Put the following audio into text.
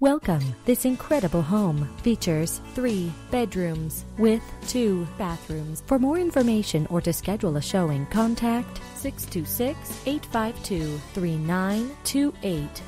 Welcome. This incredible home features three bedrooms with two bathrooms. For more information or to schedule a showing, contact 626 852 3928.